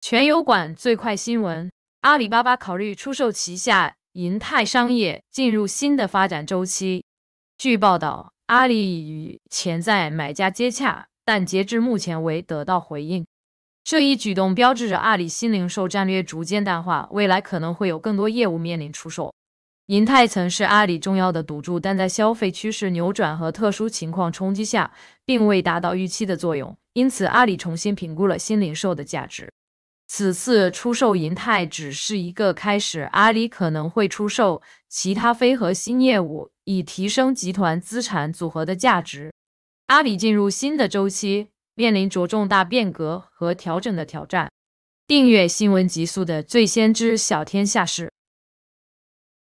全油管最快新闻：阿里巴巴考虑出售旗下银泰商业，进入新的发展周期。据报道，阿里与潜在买家接洽，但截至目前未得到回应。这一举动标志着阿里新零售战略逐渐淡化，未来可能会有更多业务面临出售。银泰曾是阿里重要的赌注，但在消费趋势扭转和特殊情况冲击下，并未达到预期的作用。因此，阿里重新评估了新零售的价值。此次出售银泰只是一个开始，阿里可能会出售其他非核心业务，以提升集团资产组合的价值。阿里进入新的周期，面临着重大变革和调整的挑战。订阅新闻极速的最先知小天下事。